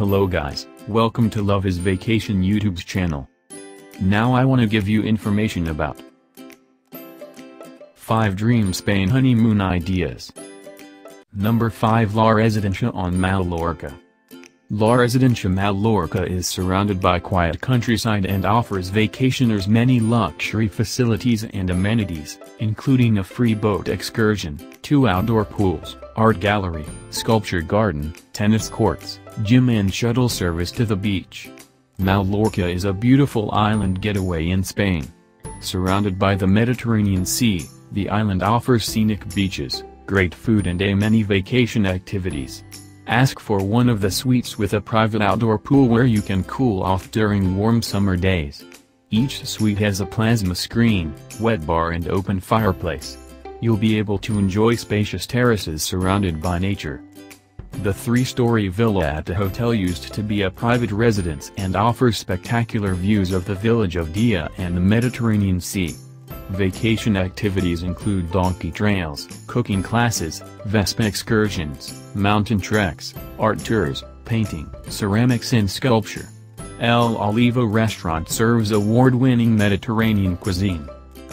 Hello guys, welcome to Love is Vacation YouTube's channel. Now I wanna give you information about 5 Dream Spain Honeymoon Ideas Number 5 La Residencia on Mallorca La Residencia Mallorca is surrounded by quiet countryside and offers vacationers many luxury facilities and amenities, including a free boat excursion, two outdoor pools, art gallery, sculpture garden, tennis courts, gym and shuttle service to the beach. Mallorca is a beautiful island getaway in Spain. Surrounded by the Mediterranean Sea, the island offers scenic beaches, great food and a many vacation activities. Ask for one of the suites with a private outdoor pool where you can cool off during warm summer days. Each suite has a plasma screen, wet bar and open fireplace. You'll be able to enjoy spacious terraces surrounded by nature. The three-story villa at the hotel used to be a private residence and offers spectacular views of the village of Deià and the Mediterranean Sea. Vacation activities include donkey trails, cooking classes, Vespa excursions, mountain treks, art tours, painting, ceramics and sculpture. El Olivo restaurant serves award-winning Mediterranean cuisine.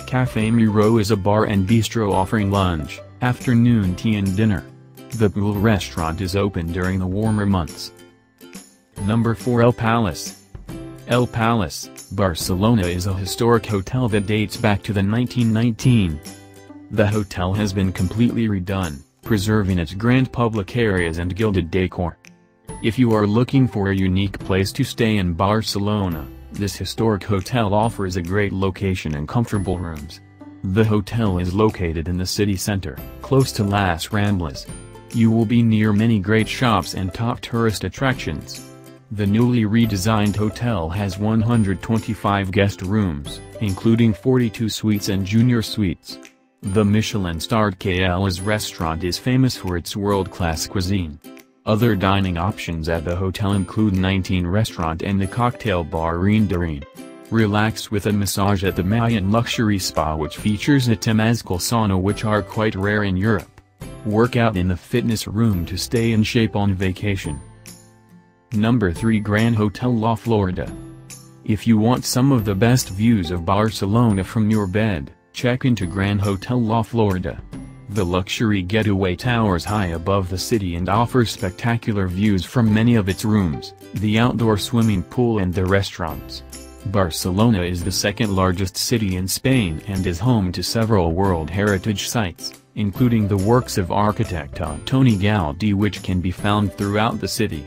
Café Miro is a bar and bistro offering lunch, afternoon tea and dinner. The pool restaurant is open during the warmer months. Number 4 El Palace El Palace, Barcelona is a historic hotel that dates back to the 1919. The hotel has been completely redone, preserving its grand public areas and gilded decor. If you are looking for a unique place to stay in Barcelona, this historic hotel offers a great location and comfortable rooms. The hotel is located in the city center, close to Las Ramblas. You will be near many great shops and top tourist attractions. The newly redesigned hotel has 125 guest rooms, including 42 suites and junior suites. The Michelin-starred Caelis restaurant is famous for its world-class cuisine. Other dining options at the hotel include 19 restaurant and the cocktail bar Rindarine. Relax with a massage at the Mayan Luxury Spa which features a Temazcal sauna which are quite rare in Europe. Work out in the fitness room to stay in shape on vacation. Number 3 Grand Hotel La Florida. If you want some of the best views of Barcelona from your bed, check into Grand Hotel La Florida. The luxury getaway towers high above the city and offers spectacular views from many of its rooms, the outdoor swimming pool and the restaurants. Barcelona is the second largest city in Spain and is home to several World Heritage Sites, including the works of architect Antoni Gaudí which can be found throughout the city.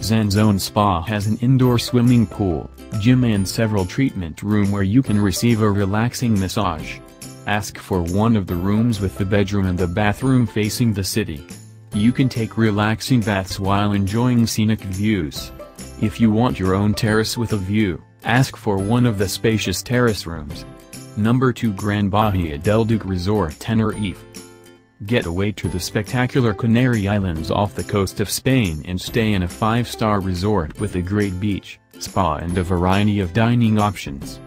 ZenZone Spa has an indoor swimming pool, gym and several treatment room where you can receive a relaxing massage. Ask for one of the rooms with the bedroom and the bathroom facing the city. You can take relaxing baths while enjoying scenic views. If you want your own terrace with a view, ask for one of the spacious terrace rooms. Number 2 Grand Bahia del Duque Resort Tenerife Get away to the spectacular Canary Islands off the coast of Spain and stay in a five-star resort with a great beach, spa and a variety of dining options.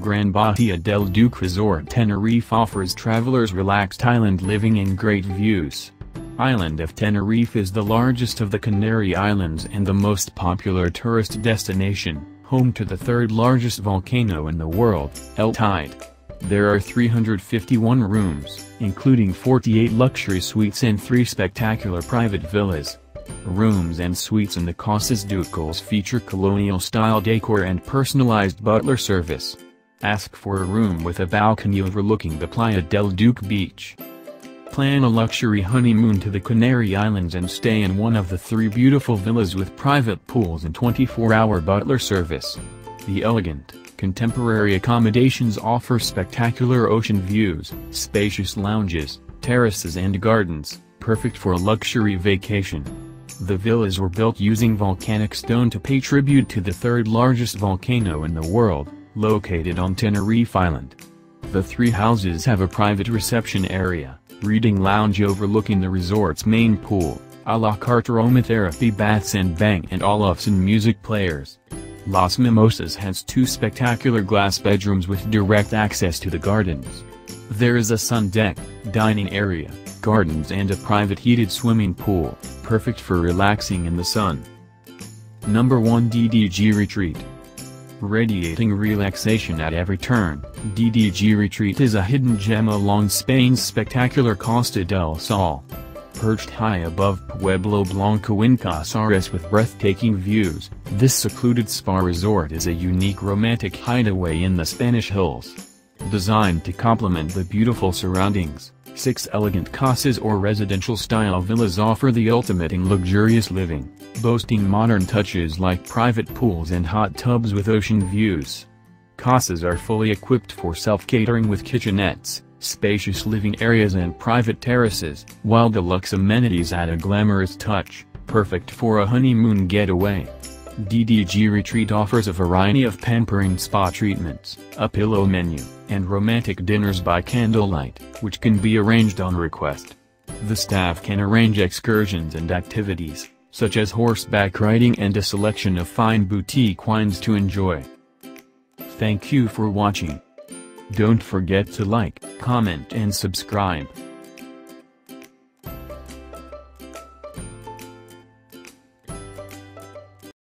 Gran Bahia del Duque Resort Tenerife offers travelers relaxed island living and great views. Island of Tenerife is the largest of the Canary Islands and the most popular tourist destination, home to the third largest volcano in the world, El Teide. There are 351 rooms, including 48 luxury suites and 3 spectacular private villas. Rooms and suites in the Casas Ducales feature colonial-style decor and personalized butler service. Ask for a room with a balcony overlooking the Playa del Duque beach. Plan a luxury honeymoon to the Canary Islands and stay in one of the three beautiful villas with private pools and 24-hour butler service. The elegant, Contemporary accommodations offer spectacular ocean views, spacious lounges, terraces and gardens, perfect for a luxury vacation. The villas were built using volcanic stone to pay tribute to the third largest volcano in the world, located on Tenerife Island. The three houses have a private reception area, reading lounge overlooking the resort's main pool, a la carte aromatherapy baths and Bang & Olufsen music players. Las Mimosas has two spectacular glass bedrooms with direct access to the gardens. There is a sun deck, dining area, gardens and a private heated swimming pool, perfect for relaxing in the sun. Number 1 DDG Retreat Radiating relaxation at every turn, DDG Retreat is a hidden gem along Spain's spectacular Costa del Sol. Perched high above Pueblo Blanco in Casares with breathtaking views, this secluded spa resort is a unique romantic hideaway in the Spanish hills. Designed to complement the beautiful surroundings, six elegant casas or residential-style villas offer the ultimate in luxurious living, boasting modern touches like private pools and hot tubs with ocean views. Casas are fully equipped for self-catering with kitchenettes, spacious living areas and private terraces, while deluxe amenities add a glamorous touch, perfect for a honeymoon getaway. DDG Retreat offers a variety of pampering spa treatments, a pillow menu, and romantic dinners by candlelight, which can be arranged on request. The staff can arrange excursions and activities, such as horseback riding and a selection of fine boutique wines to enjoy. Thank you for watching. Don't forget to like, comment and subscribe.